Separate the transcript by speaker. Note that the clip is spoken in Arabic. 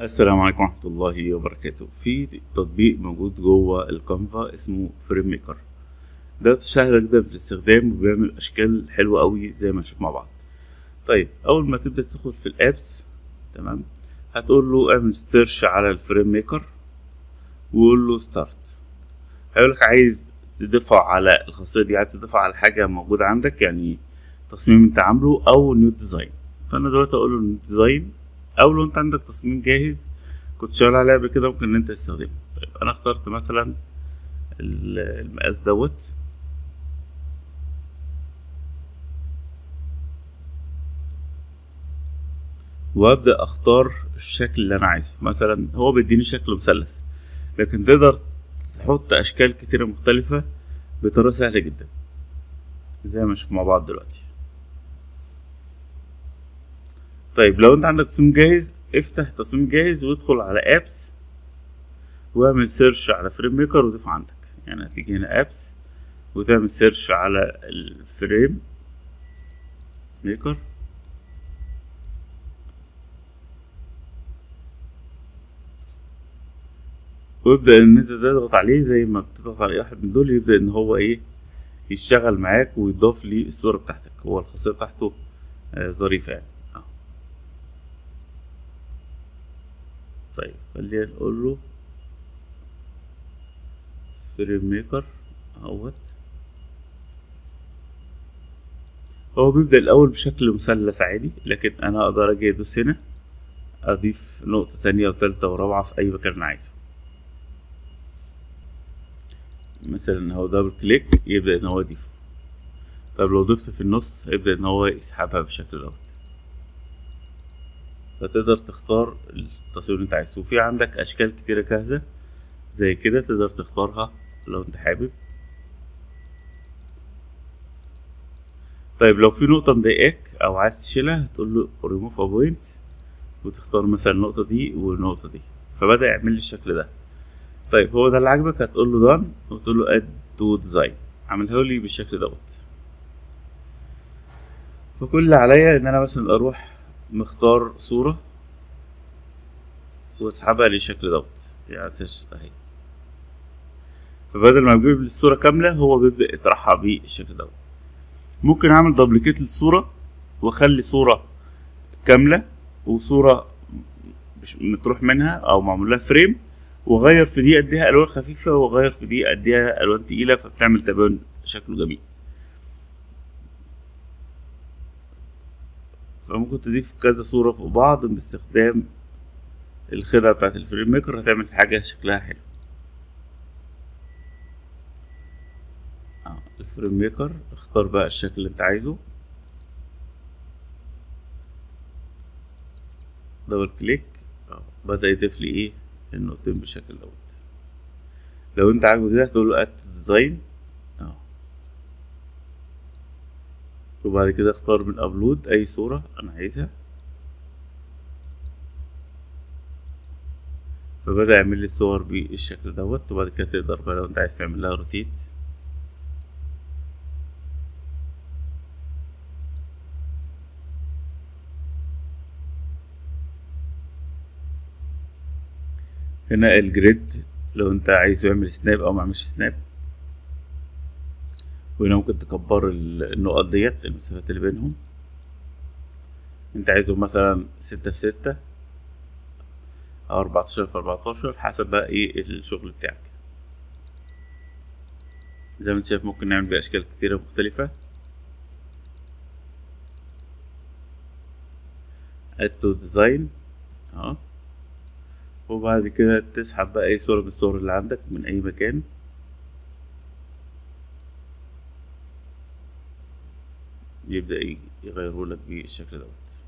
Speaker 1: السلام عليكم ورحمة الله وبركاته. في تطبيق موجود جوه ال Canva اسمه Frame Maker. ده سهل جدا في الاستخدام وبيعمل أشكال حلوة أوي زي ما نشوف مع بعض. طيب أول ما تبدأ تدخل في ال apps تمام؟ هتقول له اعمل search على ال Frame Maker وقول له start هيقولك عايز تضيفها على الخاصية دي عايز تضيفها على حاجة موجودة عندك يعني تصميم أنت عامله أو new design فأنا دلوقتي أقول له new design أو لو انت عندك تصميم جاهز كنت شغال عليه قبل كده ممكن ان أنت تستخدمه. طيب أنا اخترت مثلا المقاس دوت. وأبدأ أختار الشكل اللي أنا عايزه. مثلا هو بيديني شكل مثلث لكن تقدر تحط أشكال كتيرة مختلفة بطريقة سهلة جدا زي ما نشوف مع بعض دلوقتي. طيب لو انت عندك تصميم جاهز افتح تصميم جاهز وادخل على apps واعمل search على Frame Maker وضيفه عندك. يعني هتيجي هنا apps وتعمل search على ال Frame Maker ويبدأ ان انت تضغط عليه زي ما بتضغط على اي واحد من دول يبدأ ان هو إيه يشتغل معاك ويضاف لي الصورة بتاعتك. هو الخاصية بتاعته آه ظريفة يعني. طيب خلينا نقول له فريم ميكر أهوت. هو بيبدأ الأول بشكل مثلث عادي لكن أنا أقدر أجي أدوس هنا أضيف نقطة تانية وتالتة ورابعة في أي مكان أنا عايزه. مثلا هو double click يبدأ إن هو يضيفه. طب لو ضفت في النص هيبدأ إن هو يسحبها بالشكل دوت فتقدر تختار التصميم اللي انت عايزه. وفي عندك أشكال كتيرة جاهزة زي كده تقدر تختارها لو انت حابب. طيب لو في نقطة مضايقاك أو عايز تشيلها هتقول له ريموف بوينت وتختار مثلا النقطة دي والنقطة دي. فبدأ يعمل لي الشكل ده. طيب هو ده اللي عاجبك هتقول له done وتقول له add to design عملها لي بالشكل دوت. فكل اللي عليا إن أنا مثلا أروح مختار صورة. واسحبها للشكل دوت يعني أساس أهي. فبدل ما يجيب لي الصورة كاملة هو بيبدأ يطرحها بالشكل دوت ممكن أعمل duplicate للصورة وأخلي صورة كاملة وصورة مطروح منها أو معمول لها frame وأغير في دي اديها ألوان خفيفة وأغير في دي اديها ألوان تقيلة فبتعمل تبان شكله جميل. فممكن تضيف كذا صورة فوق بعض باستخدام الخدعة بتاعت ال Frame Maker هتعمل حاجة شكلها حلو. ال Frame Maker اختار بقى الشكل اللي انت عايزه. double click بدأ يضيف لي إيه؟ النقطتين بالشكل دوت. لو انت عاجبك ده هتقول له add design وبعد كده اختار من upload أي صورة أنا عايزها. فبدأ يعمل لي الصور بالشكل دوت وبعد كده تقدر بقى لو أنت عايز تعمل لها rotate هنا الجريد لو أنت عايز يعمل سناب أو معملش سناب وهنا ممكن تكبر النقط ديت المسافات اللي بينهم. انت عايزهم مثلا ستة في ستة أو أربعتاشر في أربعتاشر حسب بقى إيه الشغل بتاعك. زي ما أنت شايف ممكن نعمل بأشكال كتيرة مختلفة. Add to design. اهو وبعد كده تسحب بقى اي صورة من الصور اللي عندك من أي مكان. يبدأ يغيره لك بالشكل دوت.